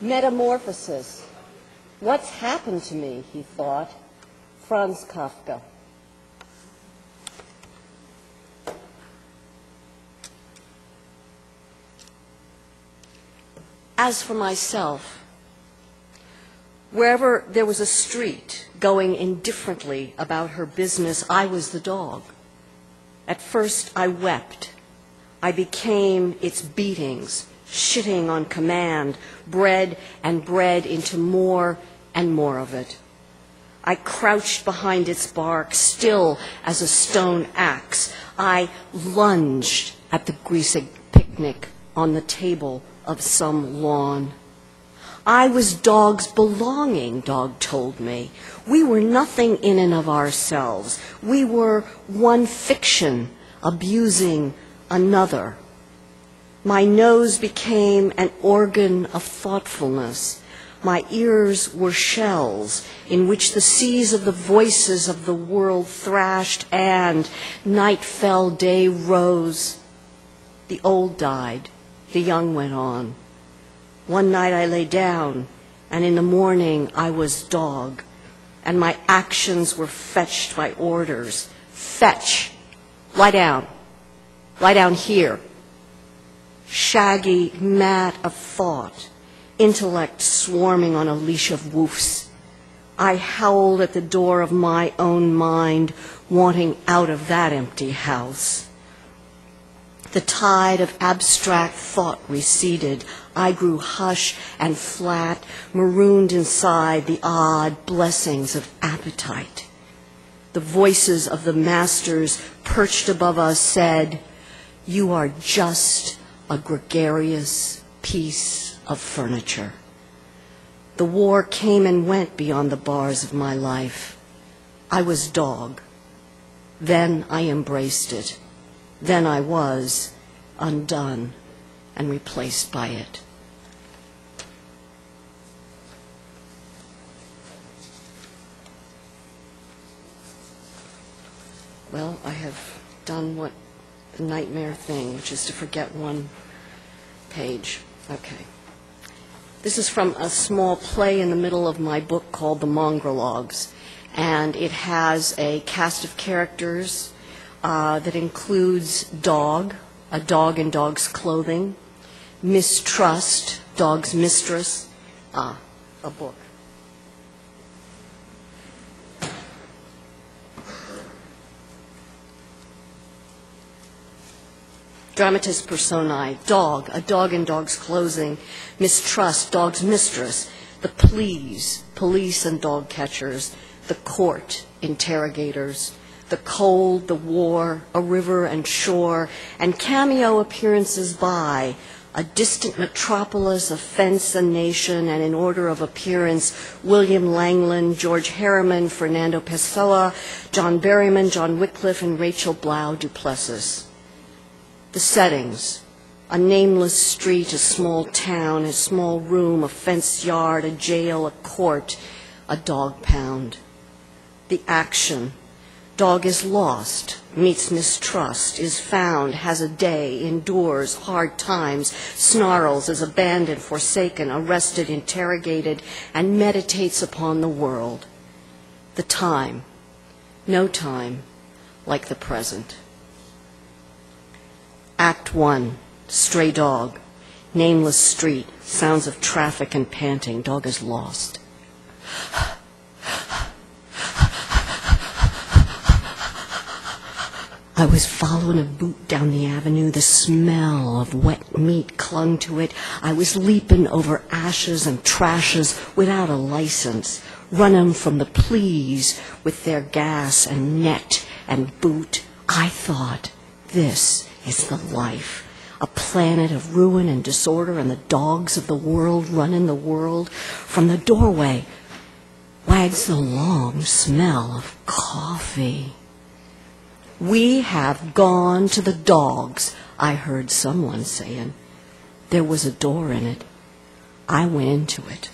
Metamorphosis. What's happened to me, he thought. Franz Kafka. As for myself, wherever there was a street going indifferently about her business, I was the dog. At first, I wept. I became its beatings, shitting on command, bred and bred into more and more of it. I crouched behind its bark, still as a stone axe. I lunged at the greasy picnic on the table of some lawn. I was dog's belonging, dog told me. We were nothing in and of ourselves. We were one fiction abusing another. My nose became an organ of thoughtfulness. My ears were shells in which the seas of the voices of the world thrashed, and night fell, day rose. The old died, the young went on. One night I lay down, and in the morning I was dog, and my actions were fetched by orders. Fetch! Lie down. Lie down here. Shaggy mat of thought, intellect swarming on a leash of woofs. I howled at the door of my own mind, wanting out of that empty house. The tide of abstract thought receded. I grew hush and flat, marooned inside the odd blessings of appetite. The voices of the masters perched above us said, You are just a gregarious piece of furniture. The war came and went beyond the bars of my life. I was dog. Then I embraced it. Then I was undone and replaced by it. Well, I have done what the nightmare thing, which is to forget one page. Okay. This is from a small play in the middle of my book called The Mongrelogues, and it has a cast of characters uh, that includes dog, a dog in dog's clothing, mistrust, dog's mistress, ah, a book. Dramatis personae, dog, a dog in dog's clothing, mistrust, dog's mistress, the pleas, police and dog catchers, the court, interrogators, the cold, the war, a river and shore, and cameo appearances by a distant metropolis, a fence, a nation, and in order of appearance, William Langland, George Herriman, Fernando Pessoa, John Berryman, John Wycliffe, and Rachel Blau Duplessis the settings a nameless street, a small town, a small room, a fenced yard, a jail, a court, a dog pound. The action dog is lost, meets mistrust, is found, has a day, endures hard times, snarls, is abandoned, forsaken, arrested, interrogated, and meditates upon the world. The time, no time like the present. Act one, stray dog, nameless street, sounds of traffic and panting, dog is lost. I was following a boot down the avenue. The smell of wet meat clung to it. I was leaping over ashes and trashes without a license, running from the pleas with their gas and net and boot. I thought, this is the life. A planet of ruin and disorder, and the dogs of the world running the world. From the doorway wags the long smell of coffee. We have gone to the dogs, I heard someone saying. There was a door in it. I went into it.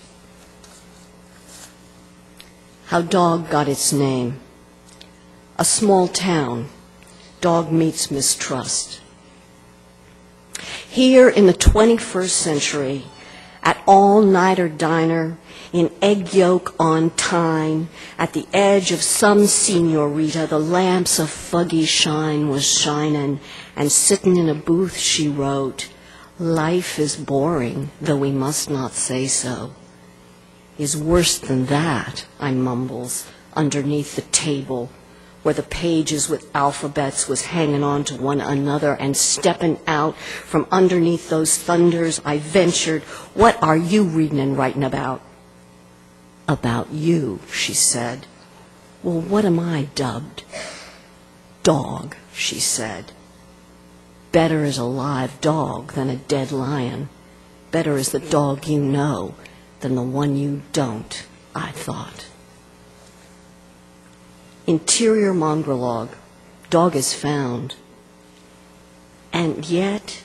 How dog got its name. A small town. Dog meets mistrust. Here in the 21st century, at all-nighter diner, in egg yolk on time, at the edge of some senorita, the lamps of fuggy shine was shinin', and sittin' in a booth she wrote, Life is boring, though we must not say so. Is worse than that, I mumbles, underneath the table, where the pages with alphabets was hanging on to one another and stepping out from underneath those thunders, I ventured, What are you reading and writing about? About you, she said. Well, what am I dubbed? Dog, she said. Better is a live dog than a dead lion. Better is the dog you know than the one you don't, I thought. Interior monologue, dog is found. And yet,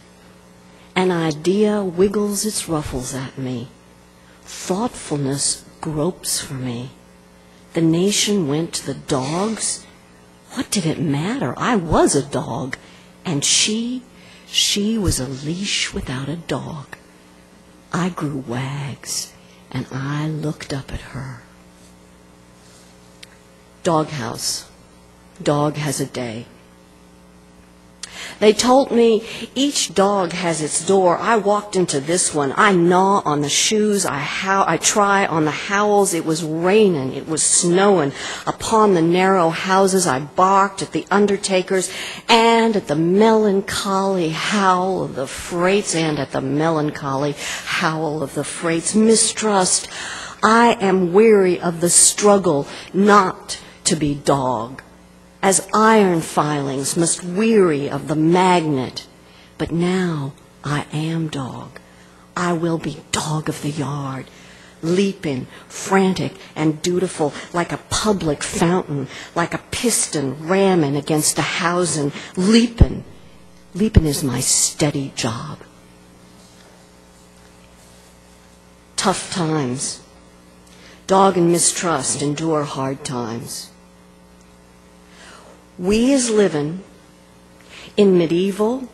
an idea wiggles its ruffles at me. Thoughtfulness gropes for me. The nation went to the dogs. What did it matter? I was a dog. And she, she was a leash without a dog. I grew wags, and I looked up at her. Doghouse. Dog has a day. They told me each dog has its door. I walked into this one. I gnaw on the shoes. I, how, I try on the howls. It was raining. It was snowing. Upon the narrow houses, I barked at the undertakers and at the melancholy howl of the freights and at the melancholy howl of the freights. Mistrust. I am weary of the struggle not to be dog as iron filings must weary of the magnet. But now I am dog. I will be dog of the yard, leaping, frantic and dutiful, like a public fountain, like a piston ramming against a housing, leaping. Leaping is my steady job. Tough times. Dog and mistrust endure hard times we is living in medieval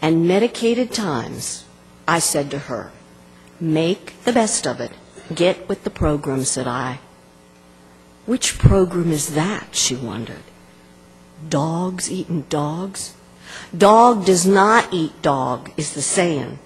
and medicated times, I said to her, make the best of it. Get with the program, said I. Which program is that, she wondered. Dogs eating dogs? Dog does not eat dog, is the saying.